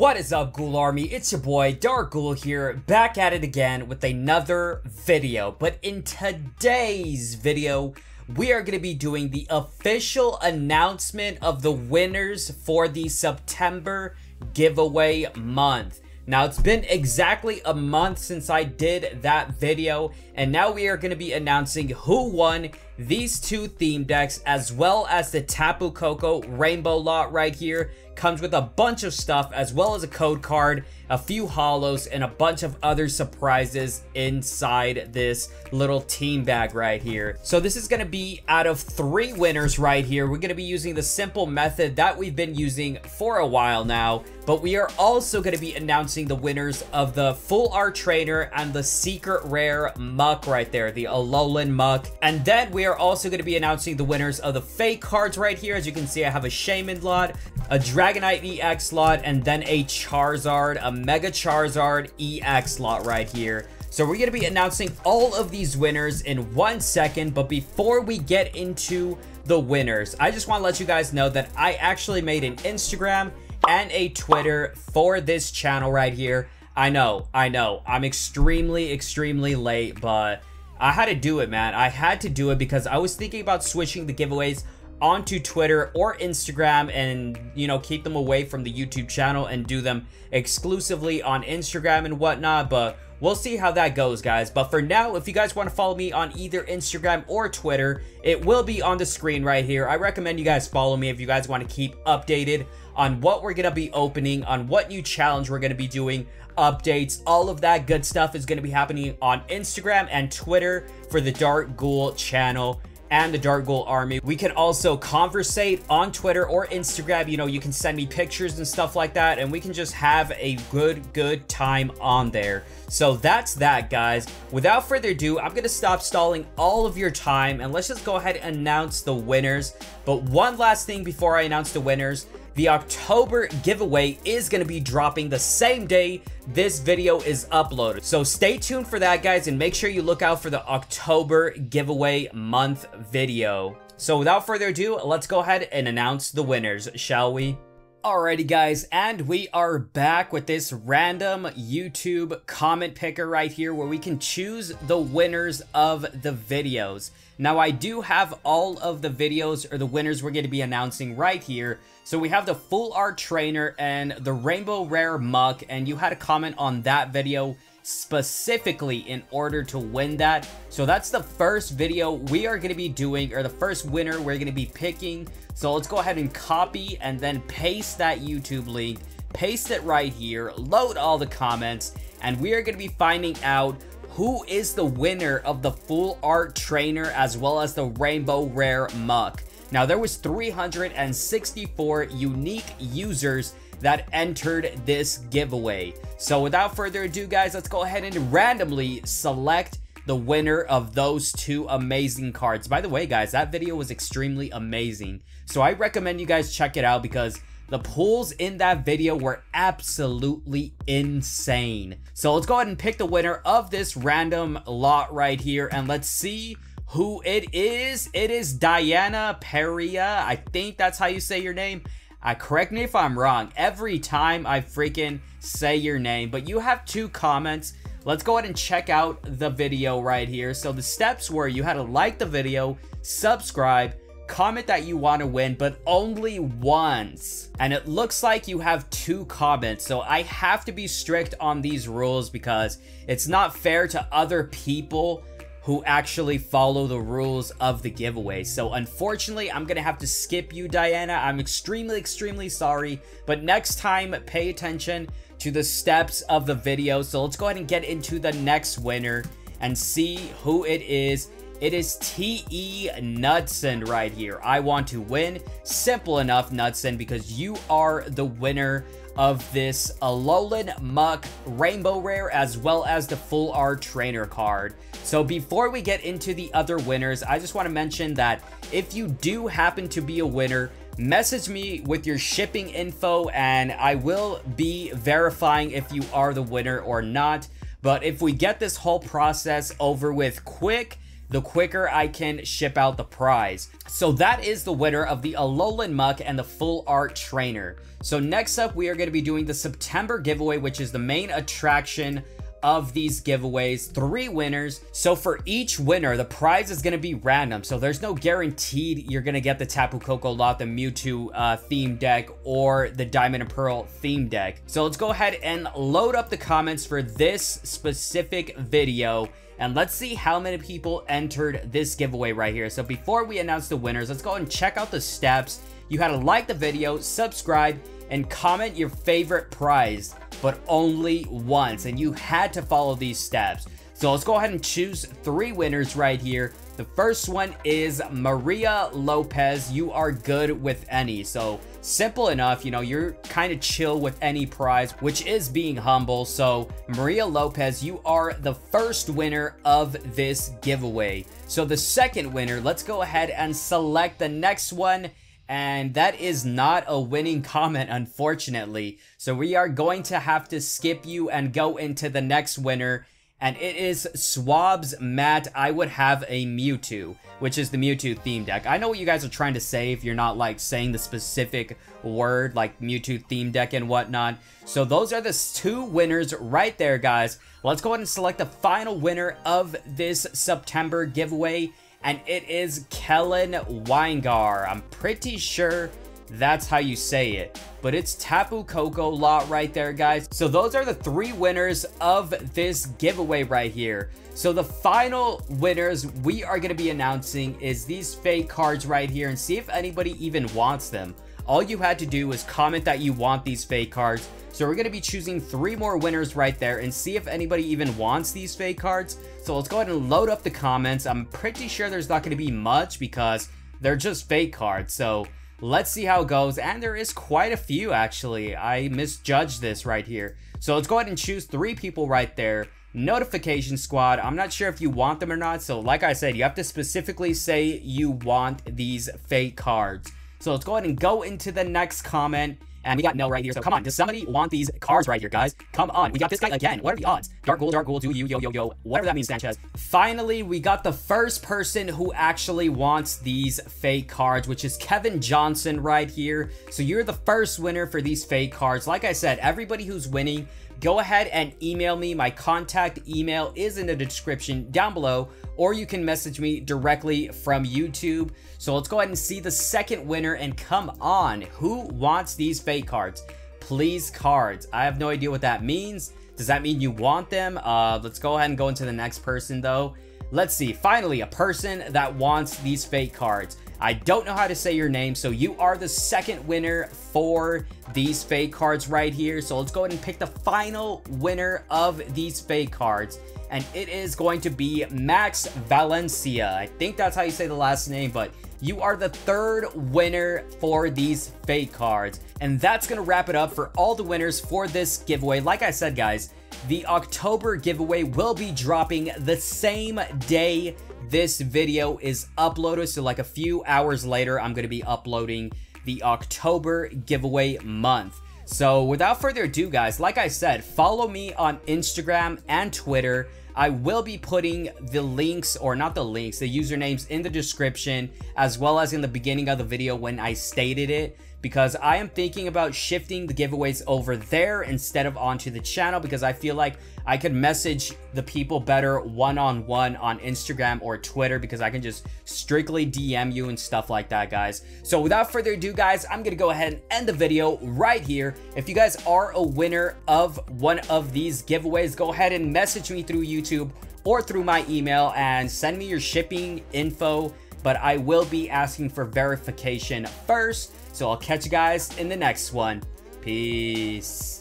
What is up, Ghoul Army? It's your boy, Dark Ghoul here, back at it again with another video. But in today's video, we are going to be doing the official announcement of the winners for the September giveaway month. Now, it's been exactly a month since I did that video, and now we are going to be announcing who won these two theme decks, as well as the Tapu Koko Rainbow lot right here. Comes with a bunch of stuff, as well as a code card, a few holos, and a bunch of other surprises inside this little team bag right here. So this is going to be out of three winners right here. We're going to be using the simple method that we've been using for a while now, but we are also going to be announcing the winners of the Full Art Trainer and the Secret Rare Muk right there, the Alolan Muk. And then we are also going to be announcing the winners of the fake cards right here. As you can see, I have a Shaymin lot, a Dragonite EX lot, and then a Charizard, a Mega Charizard EX lot right here. So we're going to be announcing all of these winners in one second, but before we get into the winners, I just want to let you guys know that I actually made an Instagram and a Twitter for this channel right here. I know, I know, I'm extremely, extremely late, but I had to do it, man. I had to do it because I was thinking about switching the giveaways onto Twitter or Instagram and, you know, keep them away from the YouTube channel and do them exclusively on Instagram and whatnot, but we'll see how that goes, guys. But for now, if you guys want to follow me on either Instagram or Twitter, it will be on the screen right here. I recommend you guys follow me if you guys want to keep updated on what we're going to be opening, on what new challenge we're going to be doing, updates, all of that good stuff is going to be happening on Instagram and Twitter for the Dark Ghoul channel and the Dark Ghoul Army. We can also conversate on Twitter or Instagram. You know, you can send me pictures and stuff like that, and we can just have a good, good time on there. So that's that, guys. Without further ado, I'm going to stop stalling all of your time, and let's just go ahead and announce the winners. But one last thing before I announce the winners the October giveaway is going to be dropping the same day this video is uploaded. So stay tuned for that, guys, and make sure you look out for the October giveaway month video. So without further ado, let's go ahead and announce the winners, shall we? Alrighty guys, and we are back with this random YouTube comment picker right here where we can choose the winners of the videos. Now I do have all of the videos or the winners we're going to be announcing right here. So we have the full art trainer and the rainbow rare Muk and you had a comment on that video specifically in order to win that. So that's the first video we are going to be doing, or the first winner we're going to be picking. So let's go ahead and copy and then paste that YouTube link, paste it right here, load all the comments, and we are going to be finding out who is the winner of the full art trainer as well as the rainbow rare Muk. Now there was 364 unique users that entered this giveaway. So without further ado, guys, let's go ahead and randomly select the winner of those two amazing cards. By the way, guys, that video was extremely amazing. So I recommend you guys check it out because the pulls in that video were absolutely insane. So let's go ahead and pick the winner of this random lot right here and let's see who it is. It is Diana Peria. I think that's how you say your name. Uh, correct me if I'm wrong. Every time I freaking say your name, but you have two comments. Let's go ahead and check out the video right here. So the steps were you had to like the video, subscribe, comment that you want to win, but only once. And it looks like you have two comments, so I have to be strict on these rules because it's not fair to other people who actually follow the rules of the giveaway. So unfortunately, I'm going to have to skip you, Diana. I'm extremely, extremely sorry. But next time, pay attention to the steps of the video. So let's go ahead and get into the next winner and see who it is. It is T.E. Knudsen right here. I want to win. Simple enough, Knudsen, because you are the winner of this Alolan Muk Rainbow Rare as well as the Full Art Trainer card. So before we get into the other winners, I just want to mention that if you do happen to be a winner, message me with your shipping info and I will be verifying if you are the winner or not. But if we get this whole process over with quick, the quicker I can ship out the prize. So that is the winner of the Alolan Muk and the Full Art Trainer. So next up, we are going to be doing the September giveaway, which is the main attraction of these giveaways, three winners. So for each winner, the prize is going to be random. So there's no guaranteed you're going to get the Tapu Koko lot, the Mewtwo uh, theme deck, or the Diamond and Pearl theme deck. So let's go ahead and load up the comments for this specific video. And let's see how many people entered this giveaway right here. So before we announce the winners, let's go and check out the steps. You had to like the video, subscribe, and comment your favorite prize but only once. And you had to follow these steps. So let's go ahead and choose three winners right here. The first one is Maria Lopez. You are good with any. So simple enough, you know, you're kind of chill with any prize, which is being humble. So Maria Lopez, you are the first winner of this giveaway. So the second winner, let's go ahead and select the next one and that is not a winning comment, unfortunately. So we are going to have to skip you and go into the next winner, and it is Swabs Matt. I would have a Mewtwo, which is the Mewtwo theme deck. I know what you guys are trying to say if you're not like saying the specific word like Mewtwo theme deck and whatnot. So those are the two winners right there, guys. Let's go ahead and select the final winner of this September giveaway and it is Kellen Weingar. I'm pretty sure that's how you say it. But it's Tapu Koko lot right there, guys. So those are the three winners of this giveaway right here. So the final winners we are going to be announcing is these fake cards right here and see if anybody even wants them. All you had to do is comment that you want these fake cards. So we're going to be choosing three more winners right there and see if anybody even wants these fake cards. So let's go ahead and load up the comments. I'm pretty sure there's not going to be much because they're just fake cards. So let's see how it goes. And there is quite a few actually. I misjudged this right here. So let's go ahead and choose three people right there. Notification Squad. I'm not sure if you want them or not. So like I said, you have to specifically say you want these fake cards. So let's go ahead and go into the next comment. And we got no right here. So come on, does somebody want these cards right here, guys? Come on. We got this guy again. What are the odds? Dark Ghoul, Dark Ghoul, do you, yo, yo, yo. Whatever that means, Sanchez. Finally, we got the first person who actually wants these fake cards, which is Kevin Johnson right here. So you're the first winner for these fake cards. Like I said, everybody who's winning go ahead and email me. My contact email is in the description down below, or you can message me directly from YouTube. So let's go ahead and see the second winner. And come on, who wants these fake cards? Please cards. I have no idea what that means. Does that mean you want them? Uh, let's go ahead and go into the next person though. Let's see. Finally, a person that wants these fake cards. I don't know how to say your name, so you are the second winner for these fake cards right here. So let's go ahead and pick the final winner of these fake cards. And it is going to be Max Valencia. I think that's how you say the last name, but you are the third winner for these fake cards. And that's going to wrap it up for all the winners for this giveaway. Like I said, guys, the October giveaway will be dropping the same day this video is uploaded. So like a few hours later, I'm going to be uploading the October giveaway month. So without further ado, guys, like I said, follow me on Instagram and Twitter. I will be putting the links, or not the links, the usernames in the description, as well as in the beginning of the video when I stated it because I am thinking about shifting the giveaways over there instead of onto the channel because I feel like I could message the people better one-on-one -on, -one on Instagram or Twitter because I can just strictly DM you and stuff like that, guys. So without further ado, guys, I'm going to go ahead and end the video right here. If you guys are a winner of one of these giveaways, go ahead and message me through YouTube or through my email and send me your shipping info but I will be asking for verification first. So I'll catch you guys in the next one. Peace.